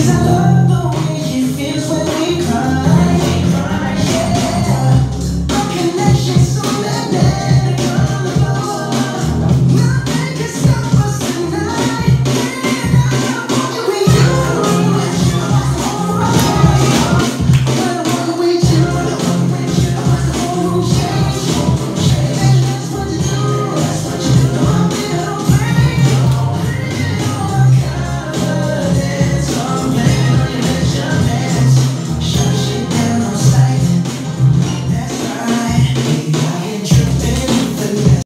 realizador.